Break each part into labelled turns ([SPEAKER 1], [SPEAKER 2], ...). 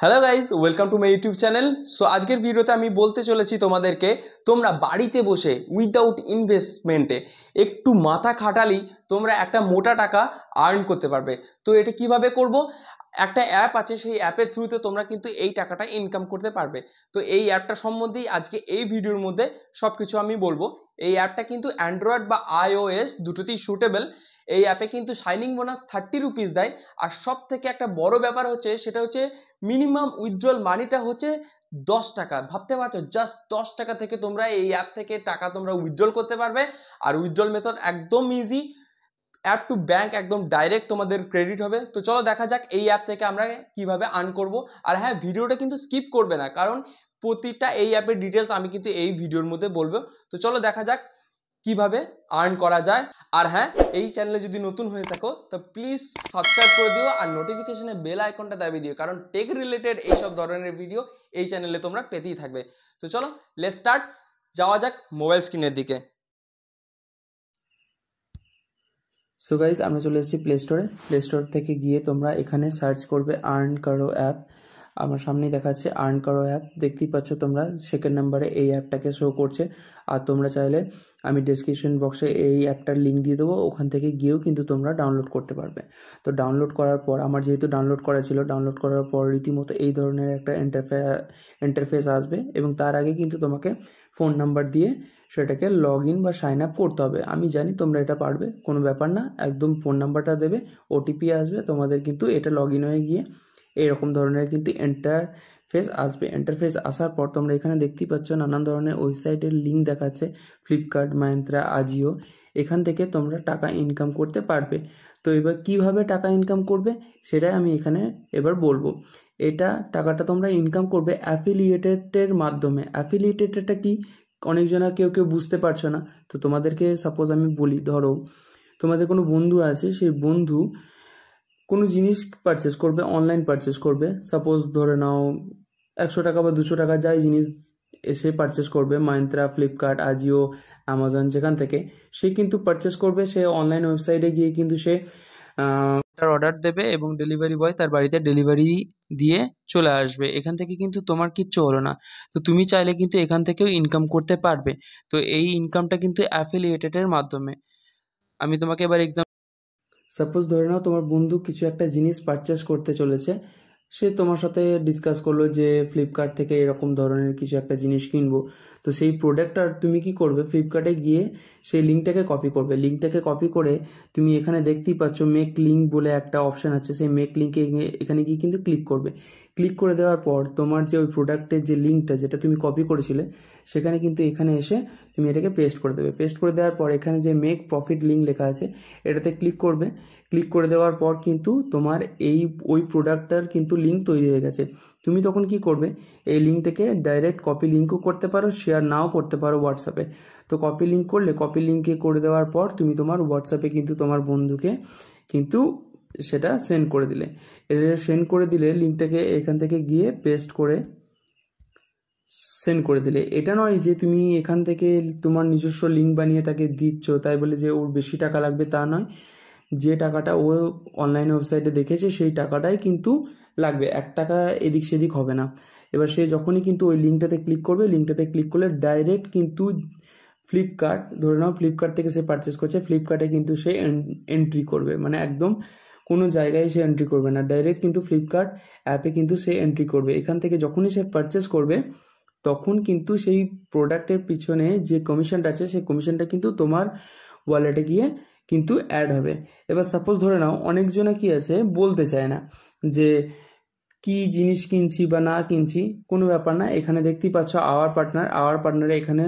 [SPEAKER 1] Hello guys welcome to my YouTube channel so আজকের ভিডিওতে আমি বলতে চলেছি তোমাদেরকে, তোমরা বাড়িতে বসে উইদাউট ইনভেস্টমেন্টে একটু মাথা খাটালি তোমরা একটা মোটা টাকা আর্ন করতে পারবে। তো এটা কীভাবে করব? একটা অ্যাপ আছে, সেই অ্যাপের থ্রুতে তোমরা কিন্তু এই টাকাটা ইনকাম করতে পারবে। তো এই অ্যাপটা সম্বন্ধেই আজকে এই ভিডিওর মধ্যে সব কিছু আমি বলব। এই অ্যাপটা কিন্তু অ্যান্ড্রয়েড বা আইওএস দুটোতেই সুটেবল এই অ্যাপে কিন্তু শাইনিং বোনাস থার্টি রুপিস দেয়। আর সব থেকে একটা বড় ব্যাপার হচ্ছে, সেটা হচ্ছে মিনিমাম উইথড্রল মানিটা হচ্ছে দশ টাকা। ভাবতে পারছ? জাস্ট দশ টাকা থেকে তোমরা এই অ্যাপ থেকে টাকা তোমরা উইথড্রল করতে পারবে। আর উইথড্রল মেথড একদম ইজি অ্যাপ টু ব্যাঙ্ক একদম ডাইরেক্ট তোমাদের ক্রেডিট হবে। তো চলো দেখা যাক এই অ্যাপ থেকে আমরা কীভাবে আর্ন করব। আর হ্যাঁ ভিডিওটা কিন্তু স্কিপ করবে না, কারণ প্রতিটা এই অ্যাপের ডিটেলস আমি কিন্তু এই ভিডিওর মধ্যে বলব। তো চলো দেখা যাক কীভাবে আর্ন করা যায়। আর হ্যাঁ এই চ্যানেলে যদি নতুন হয়ে থাকো, তো প্লিজ সাবস্ক্রাইব করে দিও আর নোটিফিকেশনে বেল আইকনটা দাবি দিও, কারণ টেক রিলেটেড এইসব ধরনের ভিডিও এই চ্যানেলে তোমরা পেতেই থাকবে। তো চলো লেট স্টার্ট যাওয়া যাক মোবাইল স্ক্রিনের দিকে।
[SPEAKER 2] সো গাইজ আমরা চলে এসেছি প্লে স্টোরে প্লে স্টোর থেকে গিয়ে তোমরা এখানে সার্চ করবে আর্ন কারও অ্যাপ আমার সামনেই দেখাচ্ছে আর্ন কারও অ্যাপ দেখতেই পাচ্ছ তোমরা সেকেন্ড নাম্বারে এই অ্যাপটাকে শো করছে। আর তোমরা চাইলে আমি ডিসক্রিপশন বক্সে এই অ্যাপটার লিঙ্ক দিয়ে দেবো, ওখান থেকে গিয়েও কিন্তু তোমরা ডাউনলোড করতে পারবে। তো ডাউনলোড করার পর, আমার যেহেতু ডাউনলোড করা ছিল ডাউনলোড করার পর রীতিমতো এই ধরনের একটা ইন্টারফে ইন্টারফেস আসবে এবং তার আগে কিন্তু তোমাকে ফোন নাম্বার দিয়ে সেটাকে লগ ইন বা সাইন আপ করতে হবে। আমি জানি তোমরা এটা পারবে, কোনো ব্যাপার না, একদম ফোন নাম্বারটা দেবে ওটিপি আসবে, তোমাদের কিন্তু এটা লগ ইন হয়ে গিয়ে এইরকম ধরনের কিন্তু এন্টারফেস আসবে। এন্টারফেস আসার পর তোমরা এখানে দেখতেই পাচ্ছ নানান ধরনের ওয়েবসাইটের লিঙ্ক দেখাচ্ছে ফ্লিপকার্ট মাইন্ত্রা আজিও এখান থেকে তোমরা টাকা ইনকাম করতে পারবে। তো এবার কীভাবে টাকা ইনকাম করবে সেটাই আমি এখানে এবার বলব। এটা টাকাটা তোমরা ইনকাম করবে অ্যাফিলিয়েটেডের মাধ্যমে। অ্যাফিলিয়েটেডটা কি? অনেকজনা কেউ কেউ বুঝতে পারছ না। তো তোমাদেরকে সাপোজ আমি বলি, ধরো, তোমাদের কোনো বন্ধু আছে, সেই বন্ধু কোনো জিনিস পারচেস করবে অনলাইন পারচেস করবে। সাপোজ ধরে নাও একশো টাকা বা দুশো টাকা যাই জিনিস এসে পারচেস করবে মাইন্ত্রা ফ্লিপকার্ট আজিও অ্যামাজন যেখান থেকে, সে কিন্তু পারচেস করবে, সে অনলাইন ওয়েবসাইটে গিয়ে কিন্তু সে তার অর্ডার দেবে এবং ডেলিভারি বয় তার বাড়িতে ডেলিভারি দিয়ে চলে আসবে। এখান থেকে কিন্তু তোমার কিচ্ছু হলো না। তো তুমি চাইলে কিন্তু এখান থেকেও ইনকাম করতে পারবে। তো এই ইনকামটা কিন্তু অ্যাফিলিয়েটেডের মাধ্যমে। আমি তোমাকে এবার এক্সাম সাপোজ ধরে নাও তোমার বন্ধু কিছু একটা জিনিস পারচেস করতে চলেছে, সে তোমার সাথে ডিসকাস করল যে ফ্লিপকার্ট থেকে এরকম ধরনের কিছু একটা জিনিস কিনবো। তো সেই প্রোডাক্টটা তুমি কি করবে? ফ্লিপকার্টে গিয়ে সেই লিঙ্কটাকে কপি করবে। লিঙ্কটাকে কপি করে তুমি এখানে দেখতেই পাচ্ছ মেক লিঙ্ক বলে একটা অপশান আছে। সেই মেক লিঙ্কে এখানে গিয়ে কিন্তু ক্লিক করবে। ক্লিক করে দেওয়ার পর তোমার যে ওই প্রোডাক্টের যে লিঙ্কটা যেটা তুমি কপি করেছিলে সেখানে কিন্তু এখানে এসে তুমি এটাকে পেস্ট করে দেবে। পেস্ট করে দেওয়ার পর এখানে যে মেক প্রফিট লিঙ্ক লেখা আছে, এটাতে ক্লিক করবে। ক্লিক করে দেওয়ার পর কিন্তু তোমার এই, ওই প্রোডাক্টটার কিন্তু লিঙ্ক তৈরি হয়ে গেছে। তুমি তখন কি করবে? এই লিঙ্কটাকে ডাইরেক্ট কপি লিঙ্কও করতে পারো শেয়ার নাও করতে পারো হোয়াটসঅ্যাপে তো কপি লিঙ্ক করলে কপি লিঙ্কে করে দেওয়ার পর তুমি তোমার হোয়াটসঅ্যাপে কিন্তু তোমার বন্ধুকে কিন্তু সেটা সেন্ড করে দিলে। এটা সেন্ড করে দিলে লিঙ্কটাকে এখান থেকে গিয়ে পেস্ট করে সেন্ড করে দিলে। এটা নয় যে তুমি এখান থেকে তোমার নিজস্ব লিঙ্ক বানিয়ে তাকে দিচ্ছ, তাই বলে যে ওর বেশি টাকা লাগবে তা নয়। যে টাকাটা ও অনলাইন ওয়েবসাইটে দেখেছে, সেই টাকাটাই কিন্তু লাগবে। এক টাকা এদিক সেদিক হবে না। এবার সে যখনই কিন্তু ওই লিঙ্কটাতে ক্লিক করবে লিঙ্কটাতে ক্লিক করলে ডাইরেক্ট কিন্তু ফ্লিপকার্ট ধরে নাও ফ্লিপকার্ট থেকে সে পারচেস করছে ফ্লিপকার্টে কিন্তু সে এন্ট্রি করবে। মানে একদম কোনো জায়গায় সে এন্ট্রি করবে না। ডাইরেক্ট কিন্তু ফ্লিপকার্ট অ্যাপে কিন্তু সে এন্ট্রি করবে। এখান থেকে যখনই সে পারচেস করবে তখন কিন্তু সেই প্রোডাক্টের পিছনে যে কমিশনটা আছে, সেই কমিশনটা কিন্তু তোমার ওয়ালেটে গিয়ে কিন্তু অ্যাড হবে। এবার সাপোজ ধরে নাও, অনেকজনে কি আছে, বলতে চায় না যে কি জিনিস কিনছি বা না কিনছি, কোনো ব্যাপার না। এখানে দেখতেই পাচ্ছ আওয়ার পার্টনার আওয়ার পার্টনারে এখানে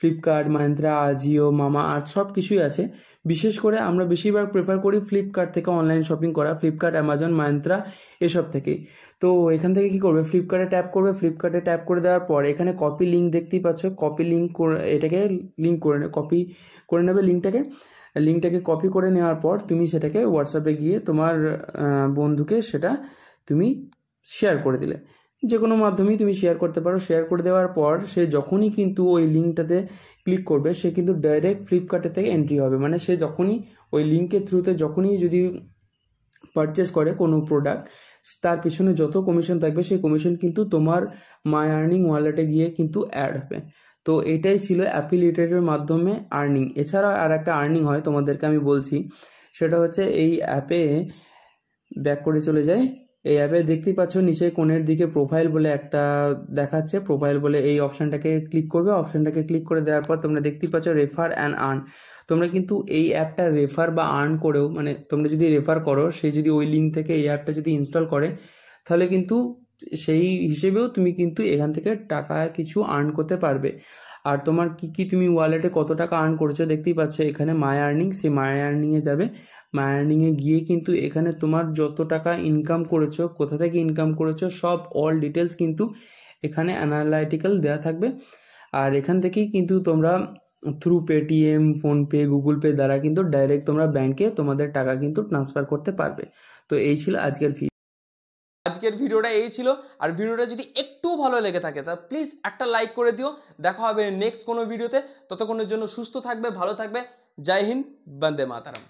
[SPEAKER 2] ফ্লিপকার্ট মাহিন্দ্রা আজিও মামা আর্ট সব কিছুই আছে। বিশেষ করে আমরা বেশিরভাগ প্রেফার করি ফ্লিপকার্ট থেকে অনলাইন শপিং করা ফ্লিপকার্ট অ্যামাজন মাহিন্দ্রা এসব থেকেই তো এখান থেকে কি করবে? ফ্লিপকার্টে ট্যাপ করবে। ফ্লিপকার্টে ট্যাপ করে দেওয়ার পর এখানে কপি লিঙ্ক দেখতেই পাচ্ছ। কপি লিঙ্ক করে, এটাকে লিঙ্ক করে কপি করে নেবে লিঙ্কটাকে লিঙ্কটাকে কপি করে নেওয়ার পর তুমি সেটাকে হোয়াটসঅ্যাপে গিয়ে তোমার বন্ধুকে সেটা তুমি শেয়ার করে দিলে। যে কোনো মাধ্যমেই তুমি শেয়ার করতে পারো। শেয়ার করে দেওয়ার পর সে যখনই কিন্তু ওই লিঙ্কটাতে ক্লিক করবে, সে কিন্তু ডাইরেক্ট ফ্লিপকার্টের থেকে এন্ট্রি হবে। মানে সে যখনই ওই লিঙ্কের থ্রুতে যখনই যদি পারচেস করে কোনো প্রোডাক্ট তার পিছনে যত কমিশন থাকবে, সেই কমিশন কিন্তু তোমার মাই আর্নিং ওয়ালেটে গিয়ে কিন্তু অ্যাড হবে। তো এটাই ছিল অ্যাফিলিয়েটেডের মাধ্যমে আর্নিং এছাড়া আর একটা আর্নিং হয় তোমাদেরকে আমি বলছি। সেটা হচ্ছে এই অ্যাপে ব্যাক করে চলে যায় এই অ্যাপে দেখতেই পাচ্ছ নিচে কোণের দিকে প্রোফাইল বলে একটা দেখাচ্ছে। প্রোফাইল বলে এই অপশানটাকে ক্লিক করবে। অপশানটাকে ক্লিক করে দেওয়ার পর তোমরা দেখতেই পাচ্ছ রেফার অ্যান্ড আর্ন তোমরা কিন্তু এই অ্যাপটা রেফার বা আর্ন করেও মানে তোমরা যদি রেফার করো, সে যদি ওই লিঙ্ক থেকে এই অ্যাপটা যদি ইনস্টল করে, তাহলে কিন্তু সেই হিসেবেও তুমি কিন্তু এখান থেকে টাকা কিছু আর্ন করতে পারবে। আর তোমার কি কি তুমি ওয়ালেটে কত টাকা আর্ন করেছ দেখতেই পাচ্ছ, এখানে মাই আর্নিং সেই মাই আর্নিংয়ে যাবে। মাই আর্নিংয়ে গিয়ে কিন্তু এখানে তোমার যত টাকা ইনকাম করেছ, কোথা থেকে ইনকাম করেছ, সব অল ডিটেলস কিন্তু এখানে অ্যানালাইটিক্যাল দেওয়া থাকবে। আর এখান থেকেই কিন্তু তোমরা through Paytm PhonePe Google Pay দ্বারা কিন্তু ডাইরেক্ট তোমরা ব্যাংকে তোমাদের টাকা কিন্তু ট্রান্সফার করতে পারবে। তো এই ছিল আজকের ভিডিও
[SPEAKER 1] আজকের ভিডিওটা এই ছিল। আর ভিডিওটা যদি একটু ভালো লেগে থাকে, তা প্লিজ একটা লাইক করে দিও। দেখা হবে নেক্সট কোনো ভিডিওতে। ততক্ষণের জন্য সুস্থ থাকবে, ভালো থাকবে। জয় হিন্দ, বন্দে মাতারাম।